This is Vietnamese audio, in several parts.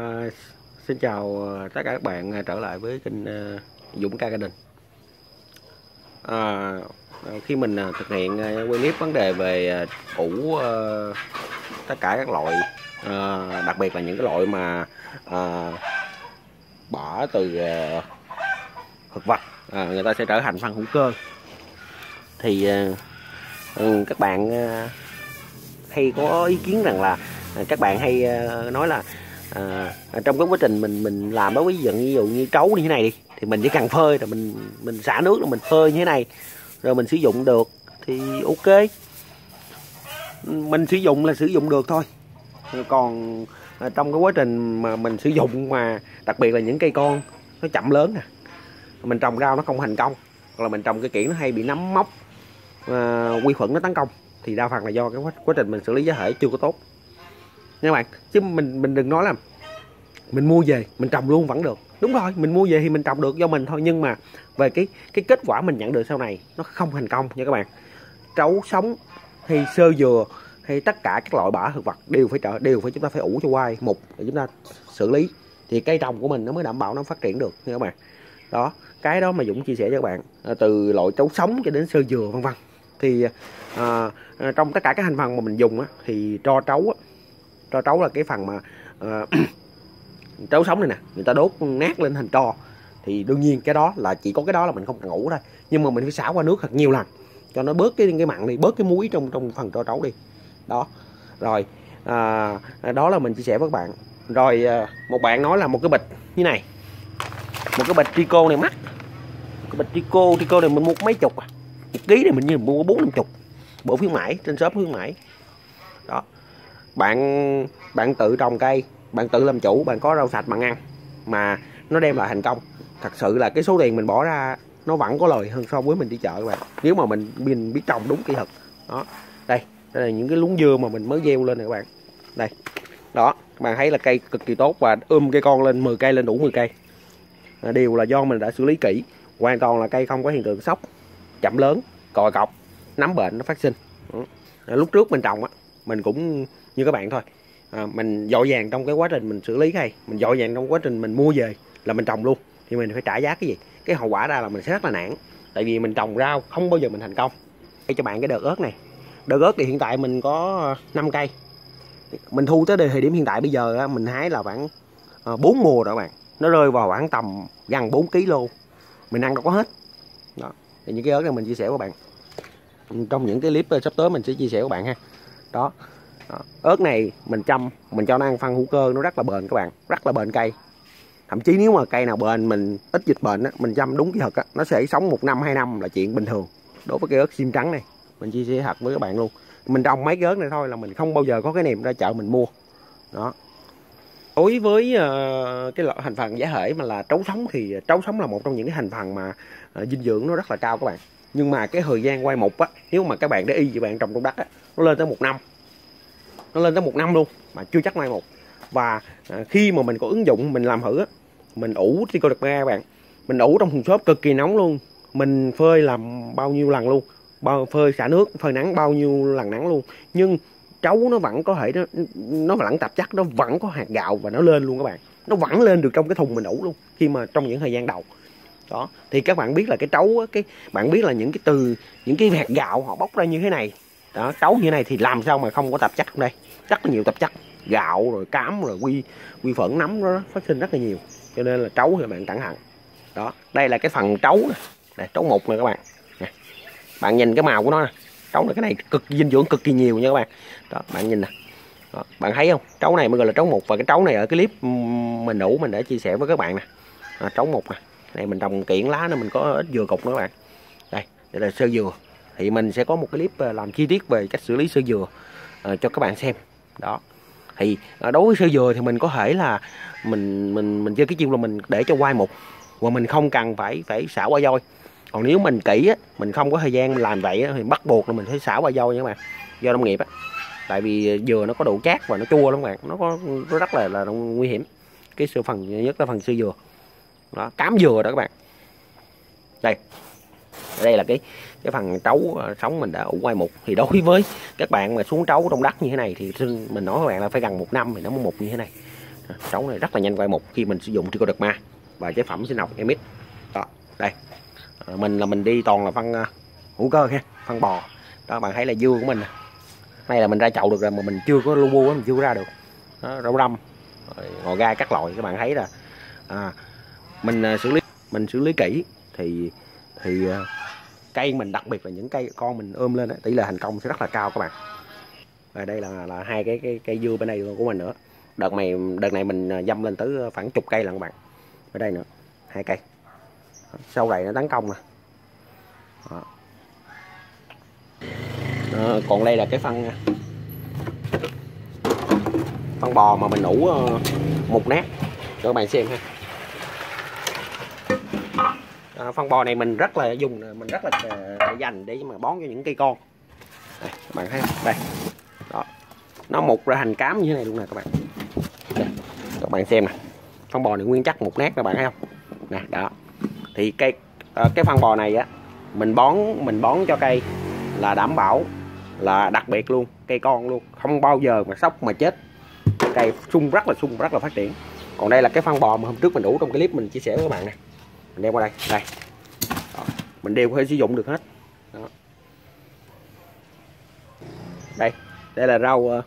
À, xin chào ờ, tất cả các bạn ờ, trở lại với kênh Dũng Ca Gia Đình. À, khi mình thực hiện ờ, quay clip vấn đề về ủ tất cả các loại, đặc biệt là những cái loại mà ờ, bỏ từ thực vật, ờ, người ta sẽ trở thành phân hữu cơ. Thì ừ, các bạn hay có ý kiến rằng là các bạn hay nói là à, trong cái quá trình mình mình làm đó ví dụ ví dụ như trấu như thế này đi thì mình chỉ cần phơi rồi mình mình xả nước rồi mình phơi như thế này. Rồi mình sử dụng được thì ok. Mình sử dụng là sử dụng được thôi. Còn à, trong cái quá trình mà mình sử dụng mà đặc biệt là những cây con nó chậm lớn nè. Mình trồng rau nó không thành công hoặc là mình trồng cây kiển nó hay bị nấm mốc à, quy khuẩn nó tấn công thì đa phần là do cái quá, quá trình mình xử lý giá thể chưa có tốt nha các bạn chứ mình mình đừng nói là mình mua về mình trồng luôn vẫn được. Đúng rồi mình mua về thì mình trồng được do mình thôi nhưng mà về cái cái kết quả mình nhận được sau này nó không thành công nha các bạn. Trấu sống hay sơ dừa hay tất cả các loại bã thực vật đều phải trợ đều phải chúng ta phải ủ cho quay mục để chúng ta xử lý. Thì cây trồng của mình nó mới đảm bảo nó phát triển được nha các bạn. Đó cái đó mà Dũng chia sẻ cho các bạn à, từ loại trấu sống cho đến sơ dừa vân vân. Thì à, à, trong tất cả các thành phần mà mình dùng á, thì tro trấu á, tro trấu là cái phần mà uh, trấu sống này nè người ta đốt nát lên thành tro. Thì đương nhiên cái đó là chỉ có cái đó là mình không cần ngủ thôi. Nhưng mà mình phải xả qua nước thật nhiều lần cho nó bớt cái cái mặn đi bớt cái muối trong trong phần tro trấu đi. Đó. Rồi à, đó là mình chia sẻ với các bạn. Rồi à, một bạn nói là một cái bịch như này. Một cái bịch trico này mắc. Cái bịch trico trico này mình mua mấy chục à? Một ký này mình như mua bốn năm chục. Bộ khuyến mãi trên shop khuyến mãi. Đó bạn bạn tự trồng cây, bạn tự làm chủ, bạn có rau sạch bạn ăn mà nó đem lại thành công. Thật sự là cái số tiền mình bỏ ra nó vẫn có lời hơn so với mình đi chợ các bạn. Nếu mà mình mình biết trồng đúng kỹ thuật. Đó. Đây đây là những cái luống dưa mà mình mới gieo lên này các bạn. Đây. Đó, các bạn thấy là cây cực kỳ tốt và ươm cây con lên 10 cây, lên đủ 10 cây. Điều đều là do mình đã xử lý kỹ. Hoàn toàn là cây không có hiện tượng sốc, chậm lớn, còi cọc, nấm bệnh nó phát sinh. Lúc trước mình trồng á mình cũng như các bạn thôi. À, mình dội vàng trong cái quá trình mình xử lý cái này. Mình dội vàng trong quá trình mình mua về là mình trồng luôn. Thì mình phải trả giá cái gì? Cái hậu quả ra là mình sẽ rất là nản. Tại vì mình trồng rau không bao giờ mình thành công. Đây cho bạn cái đợt ớt này. Đợt ớt thì hiện tại mình có à, 5 cây. Mình thu tới thời điểm hiện tại bây giờ mình hái là khoảng à, 4 mùa rồi bạn. Nó rơi vào khoảng tầm gần 4 kg mình ăn đâu có hết. Đó. Thì những cái ớt này mình chia sẻ với bạn. Trong những cái clip ờ, sắp tới mình sẽ chia sẻ với bạn ha đó. Đó. ớt này mình chăm mình cho nó ăn phân hữu cơ nó rất là bền các bạn rất là bền cây. Thậm chí nếu mà cây nào bền mình ít dịch bệnh á, mình chăm đúng kỹ thuật á, nó sẽ sống một năm hai năm là chuyện bình thường. Đối với cây ớt sim trắng này mình chia sẻ thật với các bạn luôn. Mình trồng mấy cái ớt này thôi là mình không bao giờ có cái niềm ra chợ mình mua. Đó. Đối với uh, cái loại thành phần giá hể mà là trấu sống thì trấu sống là một trong những cái thành phần mà uh, dinh dưỡng nó rất là cao các bạn nhưng mà cái thời gian quay mục á nếu mà các bạn để y như bạn trồng trong đất á nó lên tới một năm. Nó lên tới một năm luôn mà chưa chắc mai một. Và à, khi mà mình có ứng dụng mình làm thử á mình ủ trichoderma các bạn. Mình ủ trong thùng xốp cực kỳ nóng luôn. Mình phơi làm bao nhiêu lần luôn. Bao phơi xả nước phơi nắng bao nhiêu lần nắng luôn. Nhưng trấu nó vẫn có thể nó nó vẫn tạp chất nó vẫn có hạt gạo và nó lên luôn các bạn. Nó vẫn lên được trong cái thùng mình ủ luôn khi mà trong những thời gian đầu đó thì các bạn biết là cái trấu á, cái bạn biết là những cái từ những cái hạt gạo họ bóc ra như thế này. Đó trấu như thế này thì làm sao mà không có tạp chất không đây? Rất là nhiều tạp chất. Gạo rồi cám rồi quy quy phẫn nấm nó phát sinh rất là nhiều. Cho nên là trấu thì bạn cẩn thận đó đây là cái phần trấu nè. Này, trấu một nè các bạn. Nè. bạn nhìn cái màu của nó nè. Trấu là cái này cực dinh dưỡng cực kỳ nhiều nha các bạn. Đó bạn nhìn nè. Đó, bạn thấy không? Trấu này mới gọi là trấu một và cái trấu này ở cái clip mình đủ mình đã chia sẻ với các bạn nè. À, trấu một nè này mình trồng kiện lá nữa mình có ít dừa cục nữa các bạn. Đây đây là sơ dừa. Thì mình sẽ có một cái clip ờ, làm chi tiết về cách xử lý sơ dừa uh, cho các bạn xem. Đó. Thì uh, đối với sơ dừa thì mình có thể là mình mình mình chơi cái chiêu là mình để cho quay một và mình không cần phải phải xả qua voi. Còn nếu mình kỹ á mình không có thời gian làm vậy á, thì bắt buộc là mình phải xả qua voi nha các bạn do nông nghiệp á. Tại vì dừa nó có độ chát và nó chua lắm các bạn nó có nó rất là là nguy hiểm. Cái sự phần nhất là phần sơ dừa đó cám dừa đó các bạn. Đây. Đây là cái cái phần trấu ờ, sống mình đã ủ quay mục. Thì đối với các bạn mà xuống trấu trong đất như thế này thì mình nói các bạn là phải gần một năm thì nó mới mục như thế này. Trấu này rất là nhanh quay mục khi mình sử dụng trichoderma và chế phẩm sinh học emit. Đó đây. À, mình là mình đi toàn là phân uh, hữu cơ ha phân bò. Đó bạn thấy là dưa của mình này là mình ra chậu được rồi mà mình chưa có lu bu mình chưa ra được. Đó, rau răm ngò gai các loại các bạn thấy là à, mình à, xử lý mình xử lý kỹ thì thì à, cây mình đặc biệt là những cây con mình ôm lên đó, tỷ lệ thành công sẽ rất là cao các bạn. Và đây là là hai cái cái cây dưa bên đây của mình nữa. Đợt này đợt này mình à, dâm lên tới khoảng chục cây lần các bạn. Ở đây nữa hai cây. Sau này nó tấn công nè. Đó. Đó, còn đây là cái phân phân bò mà mình ủ một nát. Cho các bạn xem ha à, phân bò này mình rất là dùng mình rất ờ, là dành để mà bón cho những cây con. Đây, các bạn thấy không? Đây. Đó. Nó mục ra hành cám như thế này luôn nè các bạn. Đây, các bạn xem nè. Phân bò này nguyên chắc một nát các bạn thấy không? Nè đó. Thì cây ờ, cái phân bò này á mình bón mình bón cho cây là đảm bảo là đặc biệt luôn cây con luôn. Không bao giờ mà sốc mà chết. Cây sung rất là sung rất là phát triển. Còn đây là cái phân bò mà hôm trước mình đủ trong cái clip mình chia sẻ với các bạn nè đeo qua đây. Đây. Đó. mình đều có thể sử dụng được hết. Đó. đây. Đây là rau ờ,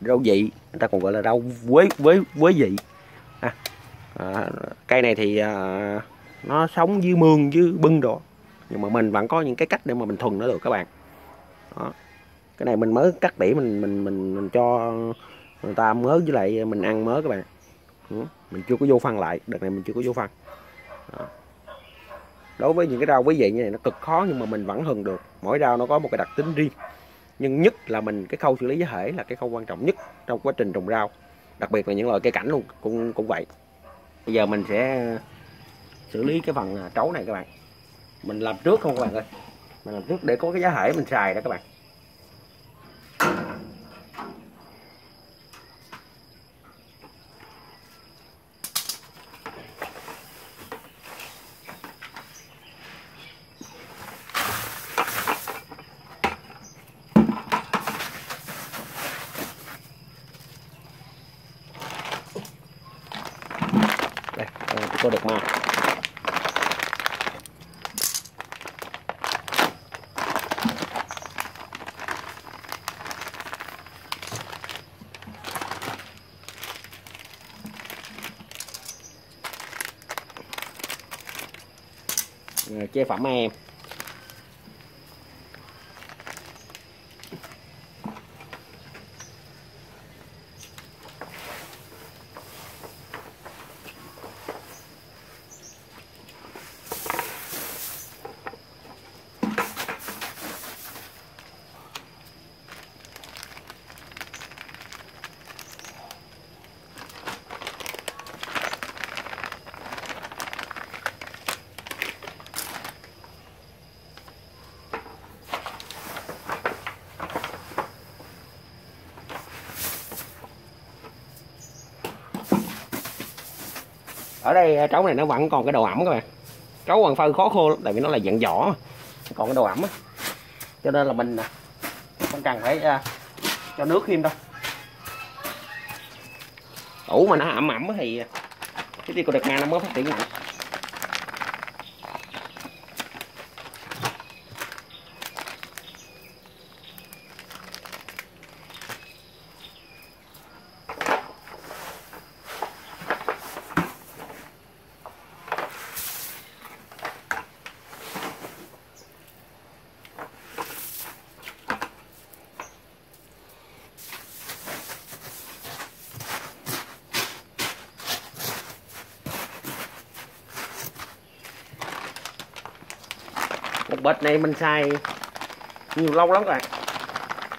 rau vị. Người ta còn gọi là rau quế quế quế vị. À, à, cây này thì à, nó sống dưới mương dưới bưng đồ. Nhưng mà mình vẫn có những cái cách để mà mình thuần nó được các bạn. Đó. cái này mình mới cắt tỉa mình mình mình mình cho người ta mớ với lại mình ăn mớ các bạn. Ừ. mình chưa có vô phân lại. Đợt này mình chưa có vô phân. Đó. đối với những cái rau quý vị như này, nó cực khó nhưng mà mình vẫn hừng được. Mỗi rau nó có một cái đặc tính riêng. Nhưng nhất là mình, cái khâu xử lý giá thể là cái khâu quan trọng nhất trong quá trình trồng rau. Đặc biệt là những loại cây cảnh luôn, cũng cũng vậy. Bây giờ mình sẽ ờ, xử lý cái phần ờ, trấu này các bạn. Mình làm trước không các bạn ơi? Mình làm trước để có cái giá thể mình xài đó các bạn đây tôi chế phẩm em. Ở đây à, trấu này nó vẫn còn cái đầu ẩm các bạn. Trấu hoàng phơi khó khô lắm tại vì nó là dạng vỏ còn cái đầu ẩm á. Cho nên là mình à, không cần phải uh, cho nước thêm đâu. Ủ mà nó ẩm ẩm thì cái tiêu đợt nga nó mới phát triển mạnh bệt này mình xài nhiều lâu lắm rồi.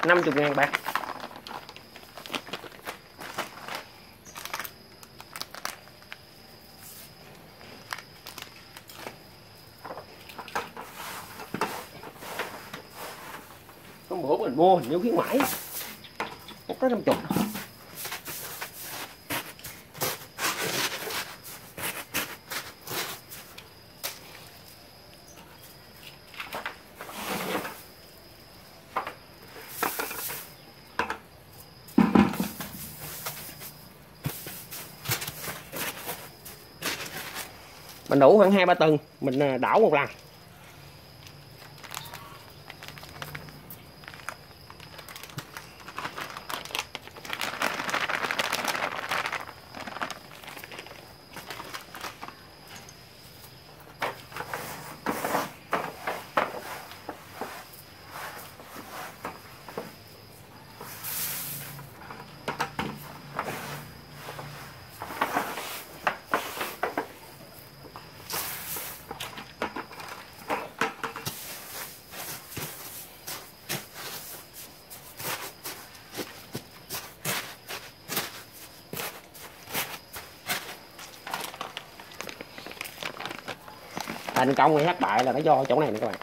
50 ngàn bạc. Có bữa mình mua hình như khuyến mãi. Một cái năm chục. Mình đủ khoảng hai ba tuần mình à, đảo một lần. Thành công hay thất bại là nó do chỗ này nè các bạn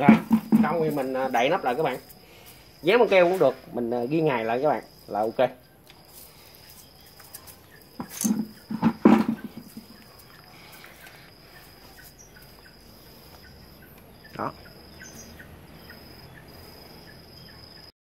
rồi xong thì mình à, đậy nắp lại các bạn. Dán băng keo cũng được, mình à, ghi ngày lại các bạn là ok.